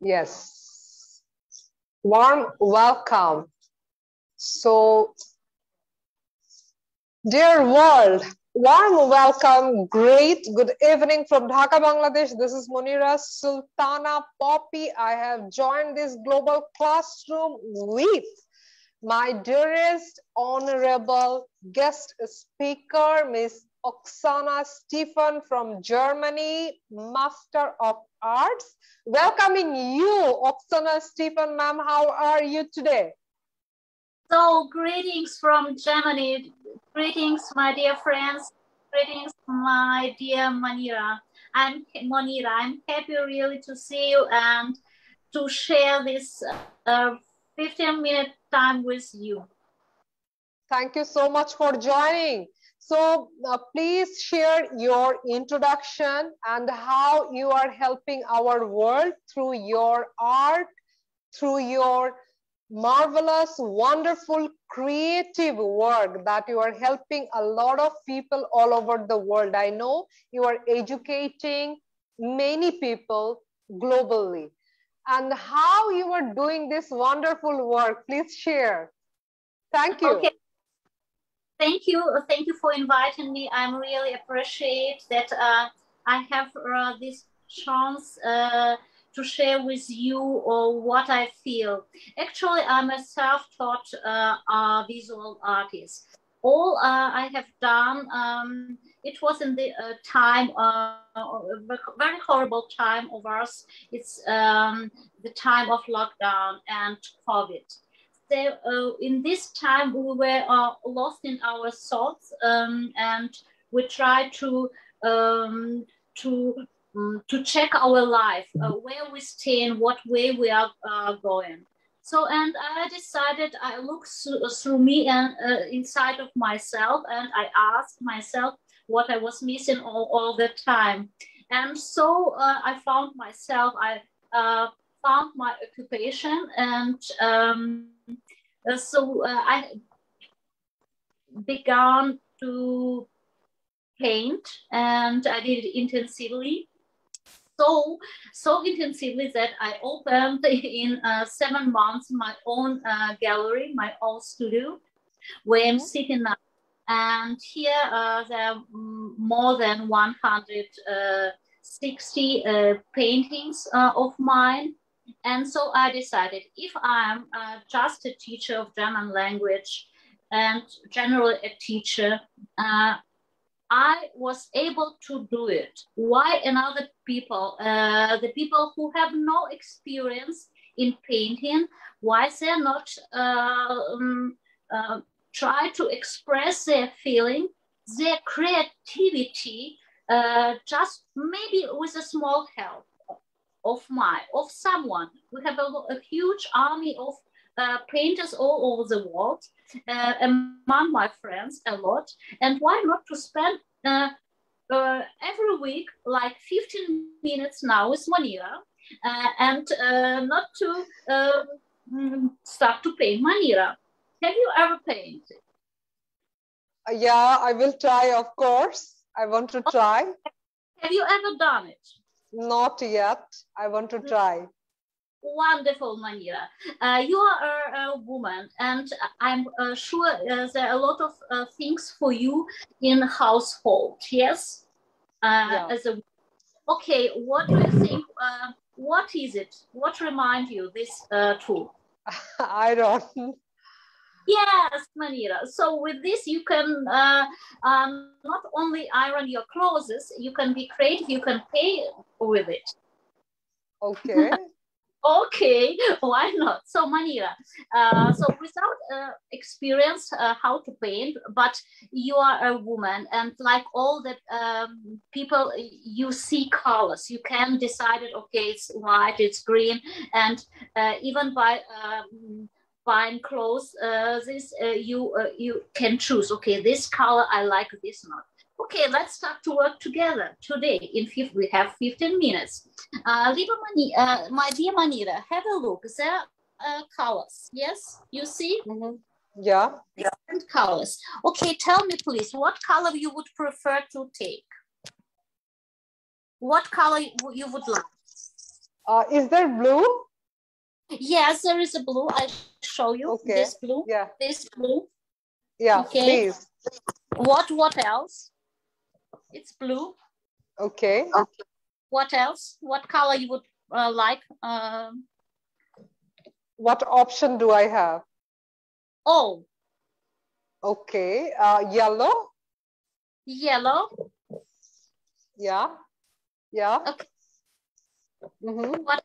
Yes. Warm welcome. So, dear world, warm welcome. Great. Good evening from Dhaka, Bangladesh. This is Monira Sultana Popy. I have joined this global classroom with my dearest honorable guest speaker, Miss Aksana Steffan from Germany, Master of Arts. Welcoming you, Aksana Steffan, ma'am. How are you today? So, greetings from Germany. Greetings, my dear friends. Greetings, my dear Monira. I'm Monira. I'm happy really to see you and to share this uh, 15 minute time with you. Thank you so much for joining. So uh, please share your introduction and how you are helping our world through your art, through your marvelous, wonderful, creative work that you are helping a lot of people all over the world. I know you are educating many people globally. And how you are doing this wonderful work, please share. Thank you. Okay thank you thank you for inviting me. I'm really appreciate that uh, i have uh, this chance uh, to share with you uh, what i feel. Actually i'm a self-taught uh, visual artist. All uh, i have done um, it was in the time very horrible time of ours. It's um, the time of lockdown and covid there, uh, in this time we were uh, lost in our thoughts um, and we tried to um, to um, to check our life, uh, where we stand, what way we are uh, going. So, and I decided I looked through, through me and uh, inside of myself, and I asked myself what I was missing all, all the time. And so uh, I found myself. I found my occupation and um, uh, so uh, I began to paint and I did it intensively. So, so intensively that I opened in uh, seven months my own uh, gallery, my own studio, where I'm mm-hmm. sitting now. And here uh, there are more than 160 uh, paintings of mine and so I decided if I'm uh, just a teacher of German language and generally a teacher, uh, I was able to do it. Why another people, uh, the people who have no experience in painting, why they're not uh, um, uh, try to express their feeling, their creativity, uh, just maybe with a small help of my of someone. We have a, a huge army of uh, painters all over the world, uh, among my friends a lot. And why not to spend uh, uh every week like 15 minutes now with Monira uh, and uh, not to um, start to paint Monira. Have you ever painted? Yeah, I will try, of course. I want to try. Have you ever done it? Not yet. I want to try. Wonderful, Monira. Uh, you are a, a, woman, and I'm uh, sure uh, there are a lot of uh, things for you in household. Yes. Uh, yeah. As a okay, what do you think? Uh, what is it? What remind you this tool? I don't. Yes, Monira. So with this, you can uh, um, not only iron your clothes, you can be creative, you can pay with it. Okay. okay, why not? So Monira, uh, so without uh, experience uh, how to paint, but you are a woman and like all the um, people, you see colors. You can decide it, okay, it's white, it's green, and uh, even by um, fine clothes, uh, this uh, you uh, you can choose. Okay, this color I like, this not. Okay, let's start to work together today. In fifth, we have 15 minutes. Uh, Mani, uh, my dear Monira, have a look. There are colors. Yes, you see? Mm -hmm. Yeah. Different colors. Okay, tell me please, what color you would prefer to take? What color you would like? Uh, is there blue? Yes, there is a blue. I show you Okay. this blue. Yeah, This blue. yeah, Okay. please. What? What else? It's blue. Okay. okay. What else? What color you would uh, like? Um, What option do I have? oh, Okay. Uh, yellow? yellow. Yeah. Yeah. Okay. Mhm. What?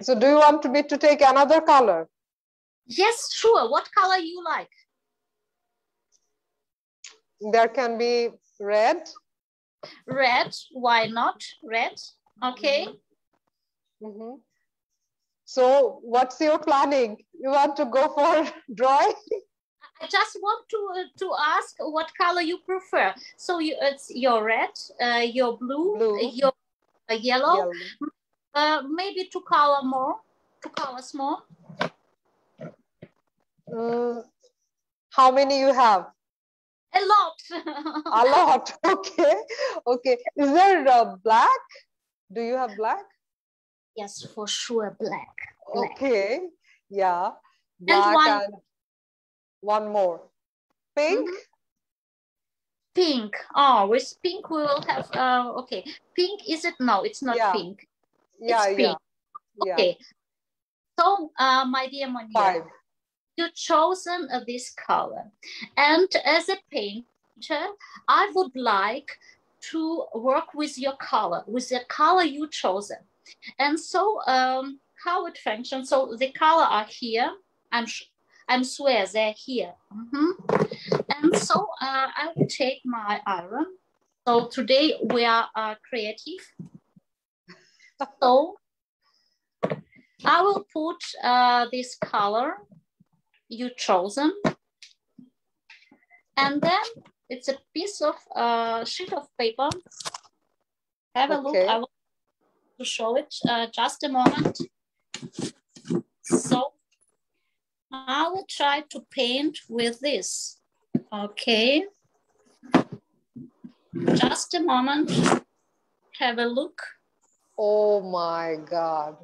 So do you want me to take another color? Yes, sure. What color you like? There can be red. Red. Why not red? Okay. Mhm. So what's your planning? You want to go for drawing? I just want to uh, to ask what color you prefer. So you, it's your red, uh, your blue, Blue. your uh, yellow, Yellow. Uh, maybe two color more, two colors more. Mm, how many you have? A lot. A lot. Okay. Okay. Is there uh, black? Do you have black? yes, for sure, black. Black. Okay. Yeah. Black one- and one more. Pink? Pink. Oh, with pink we will have. Uh, okay, pink is it? No, it's not Yeah. pink. Yeah, yeah. pink. Yeah. Okay. So, uh, my dear Monia, Five. you've chosen uh, this color. And as a painter, I would like to work with your color, with the color you chosen. And so um, how it functions, so the color are here. I'm, I'm swear they're here. Mhm. And so uh, I will take my iron. So today we are uh, creative. So I will put uh, this color you chosen. And then it's a piece of uh, sheet of paper. Have a look. I will to show it uh, just a moment. So I will try to paint with this. Okay. Just a moment. Have a look. Oh my God.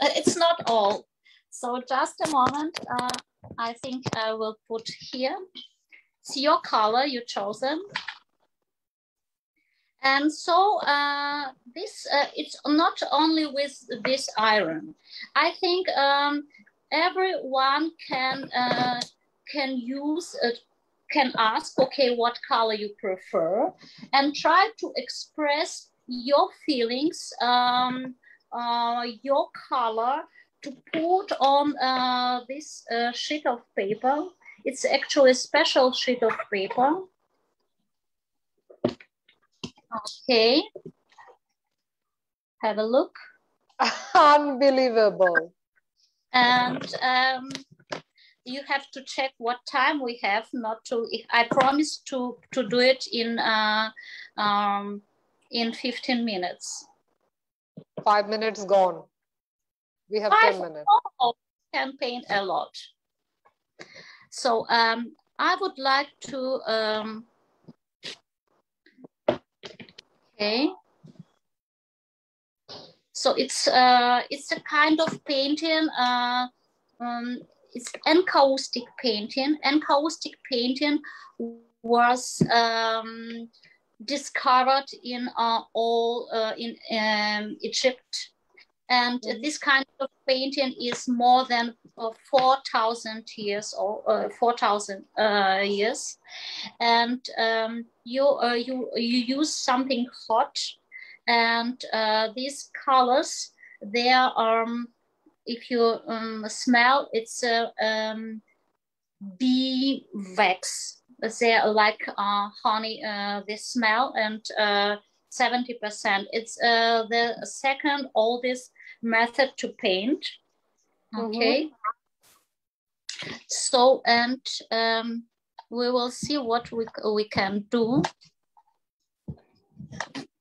It's not all. So just a moment. Uh, I think I will put here. It's your color you chosen. And so uh, this, uh, it's not only with this iron. I think um, everyone can uh, can use it, can ask, okay, what color you prefer, and try to express your feelings, um, uh, your color to put on uh, this uh, sheet of paper. It's actually a special sheet of paper. Okay. Have a look. Unbelievable. And um, you have to check what time we have not to, I promise to, to do it in, uh, um, in 15 minutes. Five minutes gone. We have Five 10 minutes. Can paint a lot. So um, I would like to, um, okay. So it's uh, it's a kind of painting. Uh, um, it's encaustic painting. Encaustic painting was um, discovered in uh, all uh, in um, Egypt and Mhm. this kind of painting is more than uh, 4,000 years or uh, 4,000 uh, years. And um, you, uh, you, you use something hot and uh, these colors, they are, um, if you um, smell, it's a um, bee wax. They're like uh, honey, uh, they smell and uh, 70%. It's uh, the second oldest method to paint. Okay. So, and um, we will see what we, we can do.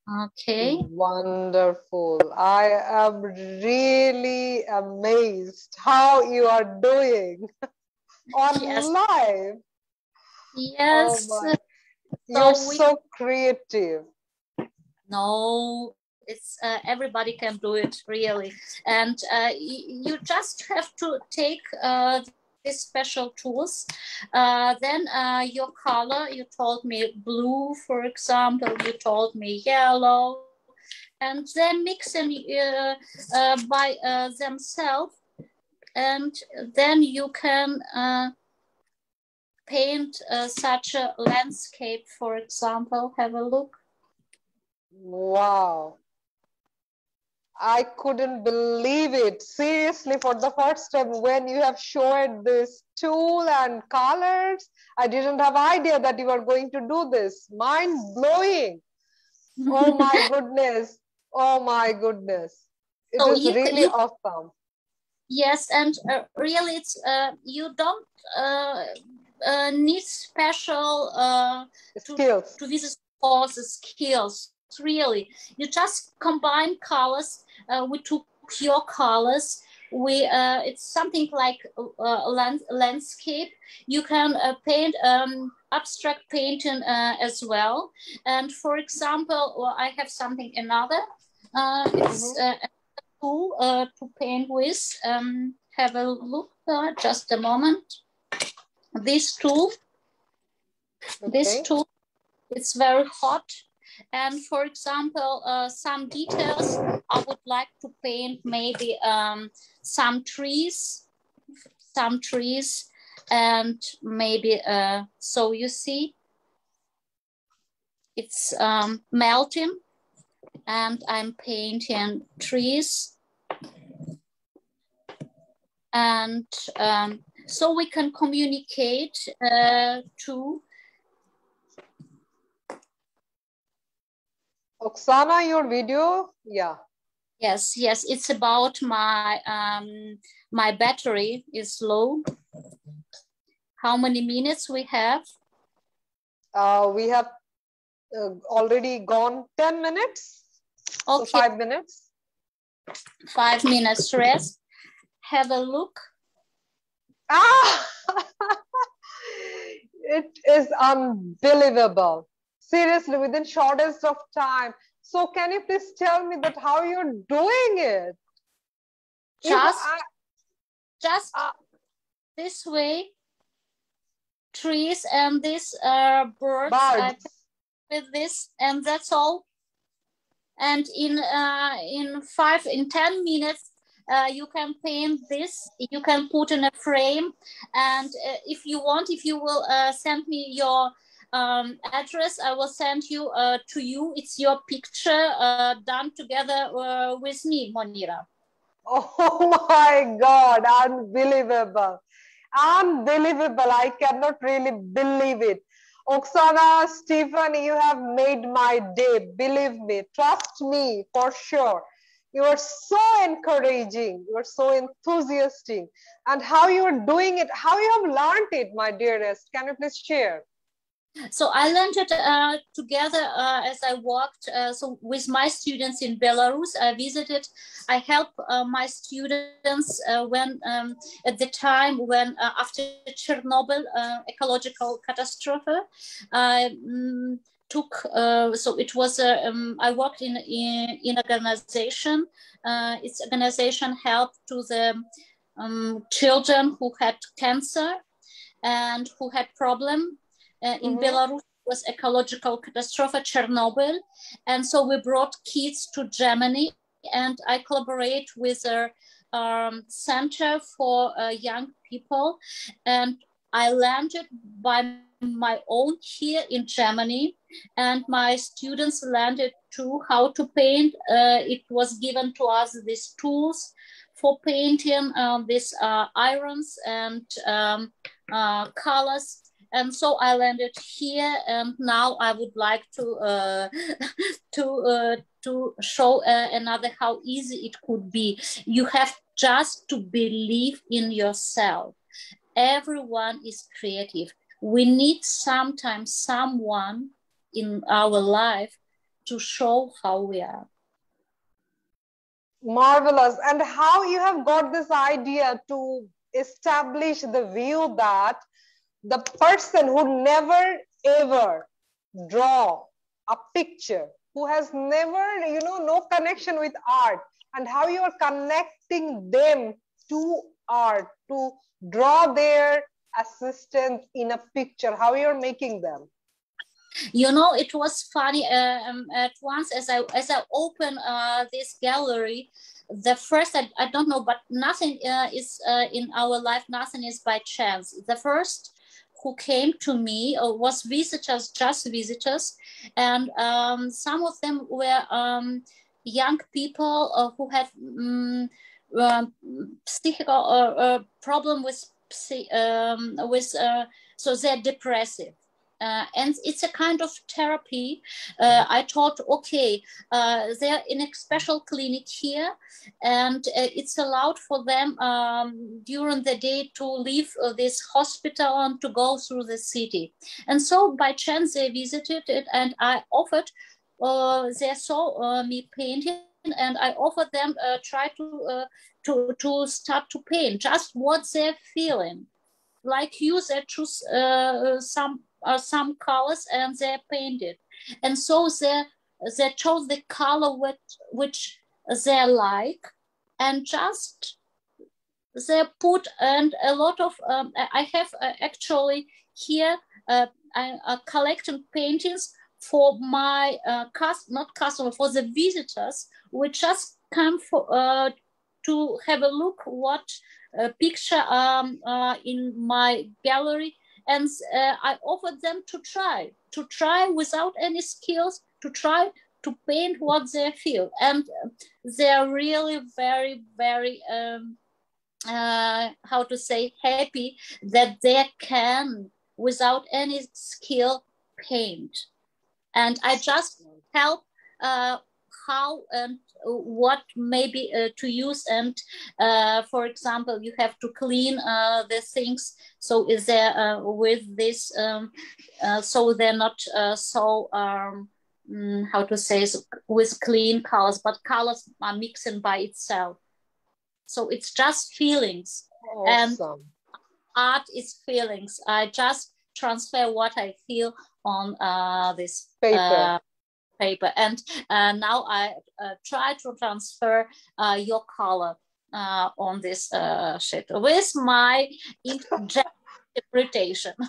Okay. Wonderful. I am really amazed how you are doing on Yes. live. Yes. Oh. You're So we- so creative. No, it's uh, everybody can do it really and uh, you just have to take uh, these special tools uh, then uh, your color you told me blue for example you told me yellow and then mix them uh, by themselves and then you can paint such a landscape for example have a look Wow. I couldn't believe it. Seriously, for the first time when you have showed this tool and colors, I didn't have idea that you were going to do this. Mind blowing. Oh my goodness. Oh my goodness. It so is you, really you, awesome. Yes, and uh, really it's uh, you don't uh, uh need special uh, skills. to, to visit courses skills. Really you just combine colors uh, we took pure colors. We uh, it's something like uh, land, landscape. You can uh, paint um, abstract painting uh, as well. And for example well, i have something another uh, it's mm-hmm. a tool to paint with. Um, have a look just a moment this tool okay. this tool it's very hot and for example, uh, some details, I would like to paint maybe um, some trees, some trees, and maybe, uh, so you see, it's um, melting and I'm painting trees. And um, so we can communicate uh, to Aksana, your video, yeah. Yes, yes, it's about my um, my battery is low. How many minutes we have? Uh, we have uh, already gone 10 minutes. Okay. So five minutes. Five minutes rest. Have a look. Ah! it is unbelievable. Seriously within shortest of time. So can you please tell me that how you're doing it? Just I, just uh, this way trees and this uh birds, birds. with this and that's all. And in uh in five in ten minutes uh, you can paint this you can put in a frame and uh, if you want if you will uh, send me your um, address I will send you uh, to you. It's your picture uh, done together uh, with me, Monira. Oh my God, unbelievable. Unbelievable. I cannot really believe it. Aksana, Steffan, you have made my day. Believe me, trust me for sure. You are so encouraging. You are so enthusiastic. And how you are doing it, how you have learned it, my dearest. Can you please share? So I learned it uh, together uh, as I walked Uh, so with my students in Belarus, I visited. I helped uh, my students uh, when um, at the time when uh, after Chernobyl ecological catastrophe. Took so it was um, I worked in in, in organization. its organization helped to the um, children who had cancer and who had problem uh, in mm-hmm. Belarus was ecological catastrophe, Chernobyl. And so we brought kids to Germany and I collaborate with a um, center for uh, young people. And I landed by my own here in Germany and my students landed too how to paint. Uh, it was given to us these tools for painting, uh, these uh, irons and um, uh, colors and so I landed here, and now I would like to uh, to uh, to show uh, another how easy it could be. You have just to believe in yourself. Everyone is creative. We need sometimes someone in our life to show how we are. Marvelous. And how you have got this idea to establish the view that the person who never ever draw a picture who has never, you know, no connection with art and how you are connecting them to art to draw their assistant in a picture, how you're making them? You know it was funny uh, um, at once as i as i open uh, this gallery the first I, I don't know but nothing uh, is uh, in our life nothing is by chance. The first who came to me uh, was visitors just visitors and um, some of them were um, young people uh, who had um, psychical problem with um, with so they're depressive uh, and it's a kind of therapy. Uh, I thought, okay, uh, they're in a special clinic here, and uh, it's allowed for them um, during the day to leave uh, this hospital and to go through the city. And so by chance they visited it, and I offered. Uh, they saw me painting, and I offered them try to to to start to paint. Just what they're feeling. Like you they choose uh, some uh, some colors and they're painted. And so they, they chose the color which, which they like. And just they put and a lot of um, I have uh, actually here uh, I, uh, collecting paintings for my uh, cust- not customer for the visitors we just come for uh, to have a look what uh, picture um, uh, in my gallery and uh, I offered them to try, to try without any skills, to try to paint what they feel. And they're really very, very, um, uh, how to say, happy that they can, without any skill, paint. And I just help uh, how and what maybe uh, to use. And uh, for example you have to clean uh, the things. So is there uh, with this um, uh, so they're not uh, so um, mm, how to say with clean colors but colors are mixing by itself. So it's just feelings. Awesome. and art is feelings. I just transfer what i feel on this paper paper. And uh, now I uh, try to transfer uh, your color uh, on this uh, sheet with my interpretation.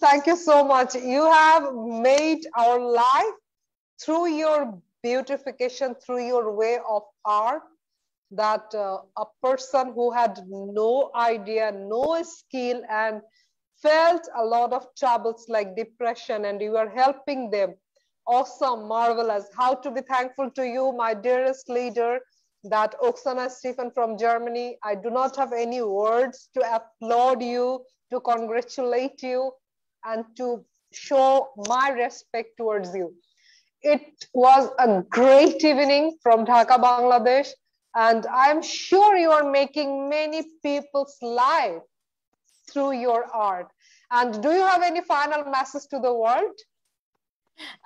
Thank you so much. You have made our life through your beautification, through your way of art, that uh, a person who had no idea, no skill, and felt a lot of troubles like depression and you are helping them. Awesome, marvelous. How to be thankful to you, my dearest leader, that Aksana Steffan from Germany. I do not have any words to applaud you, to congratulate you, and to show my respect towards you. It was a great evening from Dhaka, Bangladesh, and I'm sure you are making many people's life through your art. And do you have any final message to the world?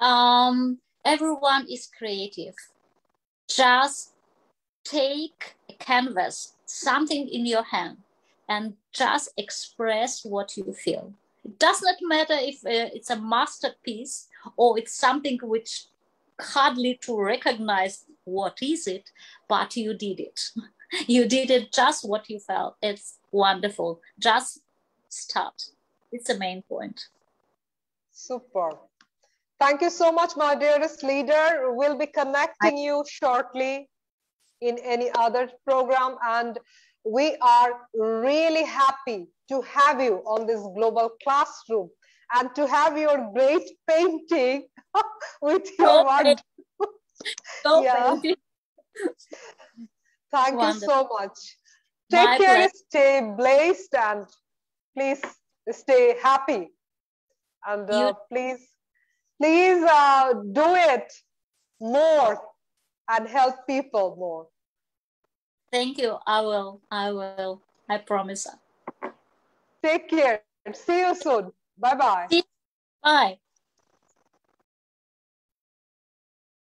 Um, everyone is creative. Just take a canvas, something in your hand, and just express what you feel. It does not matter if uh, it's a masterpiece or it's something which hardly to recognize what is it, but you did it. you did it just what you felt. It's wonderful. Just start. It's the main point. Super. Thank you so much, my dearest leader. We'll be connecting you shortly in any other program. And we are really happy to have you on this global classroom and to have your great painting with your one. yeah. Thank Wonderful. you so much. Take My care, pleasure. stay blessed, and please stay happy and uh, please please uh, do it more and help people more thank you i will i will i promise take care see you soon bye bye bye